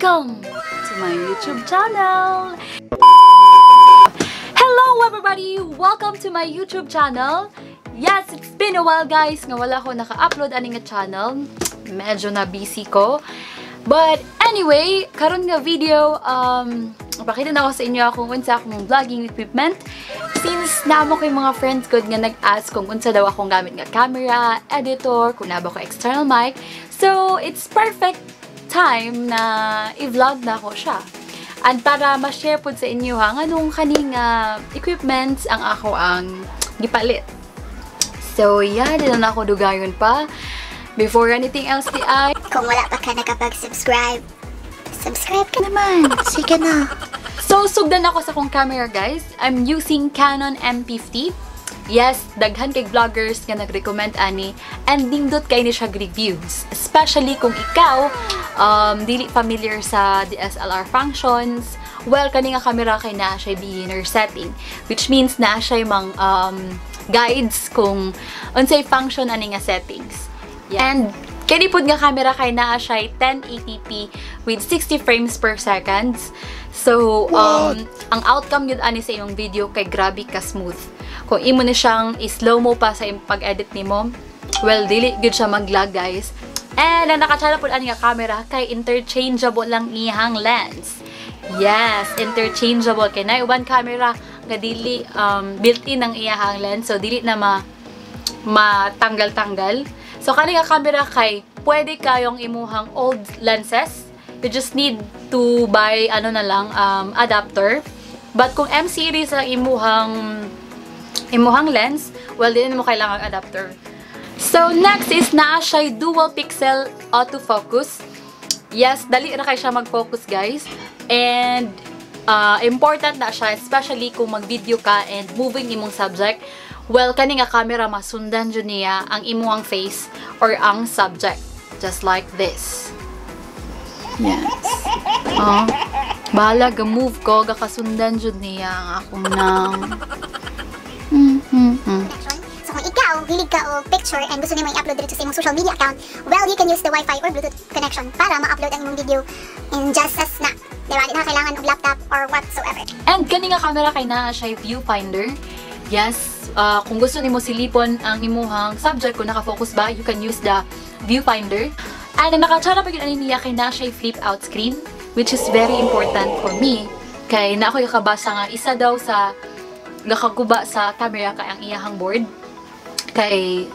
Welcome to my YouTube channel! Hello everybody! Welcome to my YouTube channel! Yes, it's been a while guys nga wala ko naka-upload ani nga channel. Medyo na busy ko. But anyway, karon nga video, um, pakita na ako sa inyo kung unsa akong vlogging equipment. Since namo ko yung mga friends ko nga nag-ask kung unsa daw akong gamit nga camera, editor, kung naba ko external mic. So, it's perfect time na i-vlog na ako siya. And para ma-share po sa inyo ha, anong kaning uh, equipments ang ako ang gipalit. So, yeah, di na ako dugayon pa. Before anything else, di ay... Kung wala pa ka nakapag-subscribe, subscribe ka naman. Sige na. So, sugdan ako sa kong camera, guys. I'm using Canon M50. Yes, daghan kay vloggers nga nag-recommend ani and nindot kay ni siya reviews. Especially kung ikaw um, dili familiar sa DSLR functions, well, kani nga camera kay na siya beginner setting. Which means na siya mang um, guides kung unsay function ani nga settings. Yeah. And kani pud nga camera kay naa siya 1080p with 60 frames per second. So, um, ang outcome yun ani sa iyong video kay grabe ka smooth. Kung imo na siyang i-slow mo pa sa pag-edit nimo, well, dili good siya mag-lag, guys. And ang nakachara po ani nga camera kay interchangeable lang iyang lens. Yes, interchangeable kay na uban camera nga dili um, built-in ang iyang lens so dili na ma matanggal-tanggal. So kani nga camera kay pwede kayong imuhang old lenses. You just need to buy ano na lang um, adapter. But kung M series ang imuhang imuhang lens, well, din mo kailangan adapter. So, next is naa siya dual pixel autofocus. Yes, dali na kayo siya mag-focus, guys. And, uh, important na siya, especially kung mag-video ka and moving imong subject. Well, kani nga camera, masundan dyan niya ang imuang face or ang subject. Just like this. Yes. Oh, bahala, ga-move ko, gakasundan dyan niya ang akong nang... Mm-hmm. So kung ikaw, hilig ka o picture and gusto nimo i-upload dito sa imong social media account, well, you can use the Wi-Fi or Bluetooth connection para ma-upload ang imong video in just a snap. Diba? Di na kailangan ng laptop or whatsoever. And kani nga camera kay naa siya viewfinder. Yes, uh, kung gusto nimo silipon ang imuhang subject kung naka-focus ba, you can use the viewfinder. And ang nakachara pa yun niya kay naa siya flip out screen, which is very important for me. Kay na ako kakabasa nga isa daw sa nakaguba sa camera kay ang iyahang board. Kay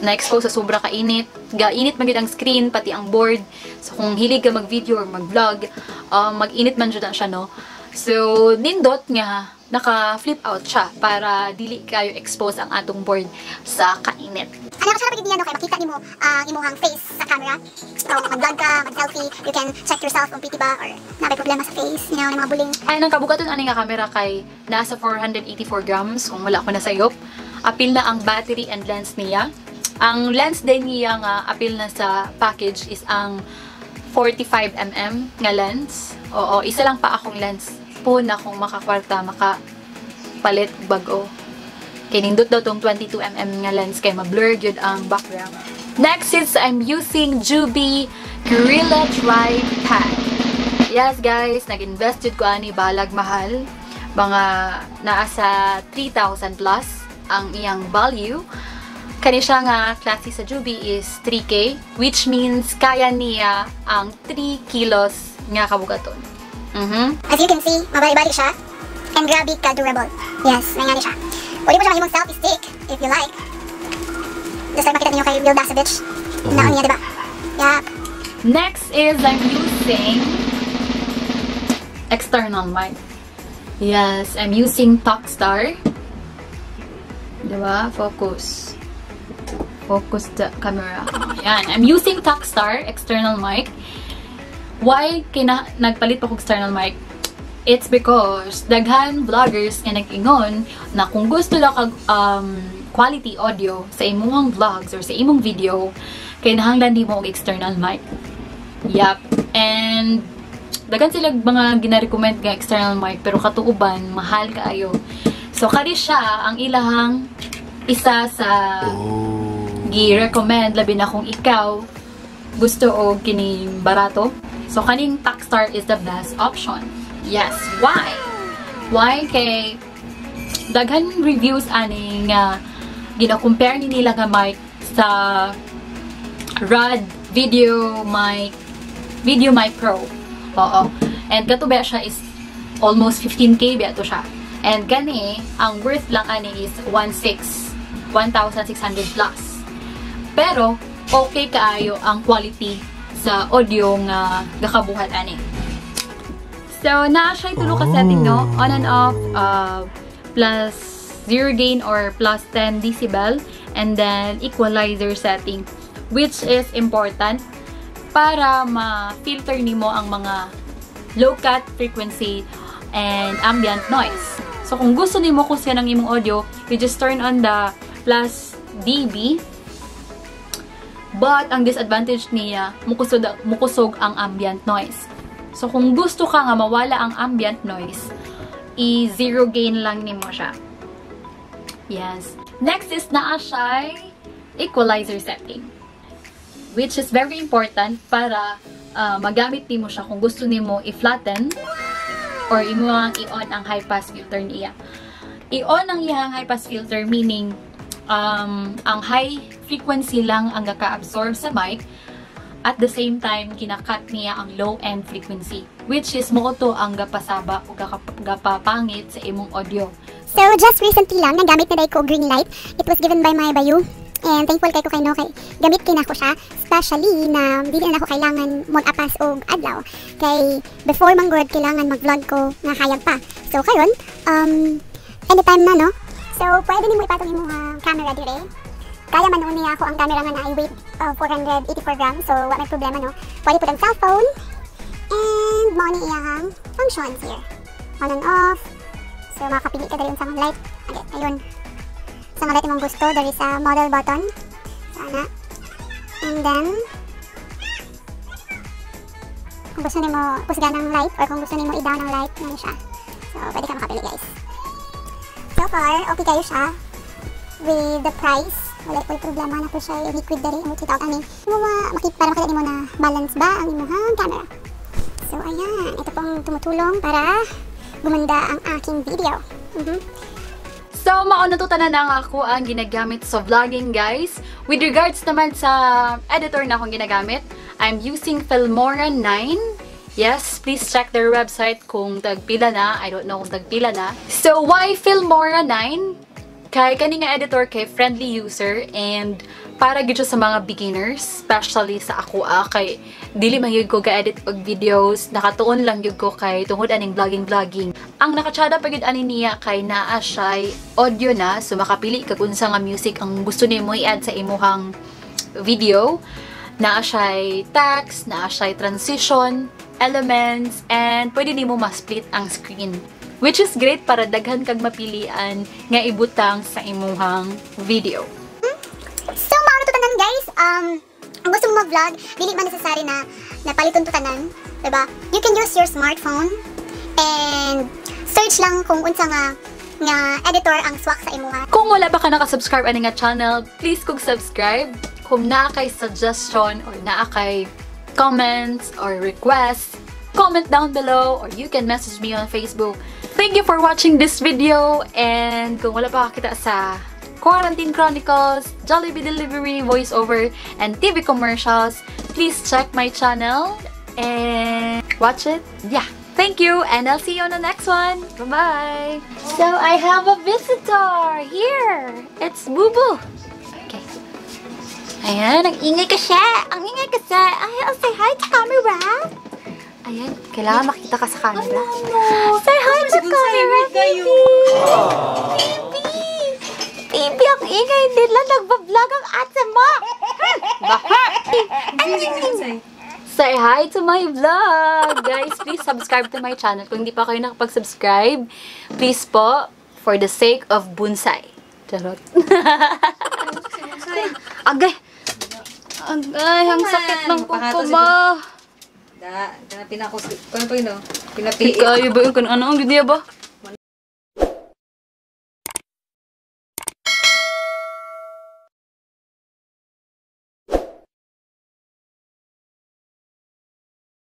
na-expose sa sobra ka init. Ga-init man ang screen pati ang board. So kung hilig ka mag-video or mag-vlog um, mag-init man jud siya no? So nindot nga naka-flip out siya para dili kayo expose ang atong board sa kainit Ano ka sarap no kay makita nimo ang imuhang face sa camera. So mag-vlog ka, mag-selfie, you can check yourself kung piti ba or na problema sa face, you know, ng mga buling. Ay, nang kabugaton ani nga camera kay nasa 484 grams kung wala ko na sayop. Apil na ang battery and lens niya. Ang lens din niya nga apil na sa package is ang 45mm nga lens. Oo, isa lang pa akong lens po na kung makakwarta, makapalit bago. Kinindot daw tong 22mm nga lens kay ma-blur yun ang background. Next is I'm using Juby Gorilla Drive Pad. Yes guys, nag-invest ko ani balag mahal. Mga naasa 3,000 plus ang iyang value. Kani siya nga klase sa Juby is 3K, which means kaya niya ang 3 kilos nga kabugaton. Mhm. As you can see, mabalik-balik siya. And grabe ka durable. Yes, nangyari siya. Pwede mo siya mahimong selfie stick if you like. Just like makita niyo kay Bill Dasovich. Naon niya, diba? Yup. Next is I'm using external mic. Yes, I'm using Talkstar. Diba? Focus. Focus the camera. Yan. I'm using Talkstar external mic. Why kina nagpalit pa ko external mic? It's because daghan vloggers nga nag-ingon na kung gusto lang kag um, quality audio sa imong vlogs or sa imong video, kay nahanglan di mo og external mic. Yup. And daghan sila mga gina-recommend nga external mic pero katuuban mahal kaayo. So kani siya ang ilahang isa sa gi-recommend labi na kung ikaw gusto o kining barato, so kaning Takstar is the best option. Yes, why? Why kay daghan reviews ani nga gina-compare ni nila nga mic sa Rod Video Mic Video Mic Pro. Oo. And katuba siya is almost 15k biya to siya. And gani, ang worth lang ani is 16 1,600 plus. Pero okay kaayo ang quality sa audio nga gakabuhat ani. So, naa siya tulo ka setting, no? On and off, uh, plus 0 gain or plus 10 decibel, and then equalizer setting, which is important para ma-filter nimo ang mga low cut frequency and ambient noise. So, kung gusto nimo kung siya ng imong audio, you just turn on the plus dB But, ang disadvantage niya, mukusog, mukusog ang ambient noise. So, kung gusto ka nga mawala ang ambient noise, i-zero gain lang nimo siya. Yes. Next is naa siya equalizer setting. Which is very important para uh, magamit nimo siya kung gusto nimo i-flatten or imo i-on ang high pass filter niya. I-on ang iyang high pass filter meaning um, ang high frequency lang ang gaka-absorb sa mic at the same time kinakat niya ang low end frequency which is mo to ang gapasaba o gapapangit sa imong audio. So, just recently lang, nagamit na dahil ko green light. It was given by my bayu. And thankful kay ko kay no kay gamit kay nako siya especially na dili na ako kailangan mag-apas og adlaw kay before man good kailangan mag-vlog ko nga hayag pa so karon um anytime na no so pwede nimo ipatong imong camera dire kaya man niya ako ang camera nga na weight of 484 grams. So wa may problema no? Pwede po ang cellphone. And mo ni iyang functions here. On and off. So makapili ka dali unsang light. Okay, ayun. Sa mga light mong gusto there is a model button. Sana. And then kung gusto nimo pusgan ng light or kung gusto nimo i-down ang light yan siya. So pwede ka makapili guys. So far okay kayo siya with the price wala po problema na po siya liquid dali mo without ani mo ma makita para makita nimo na balance ba ang imong camera so ayan ito pong tumutulong para gumanda ang aking video mhm So, mauna to tanan ang ako ang ginagamit sa vlogging, guys. With regards naman sa editor na akong ginagamit, I'm using Filmora 9. Yes, please check their website kung tagpila na. I don't know kung tagpila na. So, why Filmora 9? Kay kani nga editor kay friendly user and para gid sa mga beginners, especially sa ako ah, kay dili man ko ga-edit og videos, nakatuon lang gyud ko kay tungod aning vlogging vlogging. Ang nakatsada pa gyud ani niya kay naa siya audio na, so makapili ka kung sa nga music ang gusto nimo i-add sa imuhang video. Naa siya text, naa siya transition, elements, and pwede nimo ma-split ang screen. Which is great para daghan kag mapilian nga ibutang sa imuhang video. So, maano to tanan guys. Um, ang gusto mo mag-vlog, dili man necessary na napaliton to tanan, 'di ba? You can use your smartphone and search lang kung unsa nga nga editor ang swak sa imuha. Kung wala pa ka nakasubscribe ani nga channel, please kog subscribe. Kung naa kay suggestion or naa kay comments or requests, comment down below or you can message me on Facebook. Thank you for watching this video and kung wala pa kita sa Quarantine Chronicles, Jollibee Delivery, voiceover, and TV commercials, please check my channel and watch it. Yeah. Thank you, and I'll see you on the next one. Bye-bye. So, I have a visitor here. It's Bubu. Okay. Ayan, ang ingay ka siya. Ang ingay ka siya. Ay, say hi to camera. Ayan, kailangan makita ka sa camera. Say hi to camera, baby. Baby. Baby, ang ingay nila. Nagbablog ang ate mo. Baha. Say hi to my vlog! Guys, please subscribe to my channel. Kung hindi pa kayo nakapag-subscribe, please po, for the sake of bonsai. Charot. Agay! Agay, ang sakit ng kuko mo. Da, da pinakos. Kung pa yun, no? Pinapi. Ikaw, ba yung kung ano ang ganyan ba?